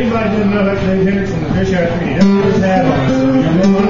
Anybody like this, you know, that eugenics and the fish hatchery, that's what it's had on. So, you know,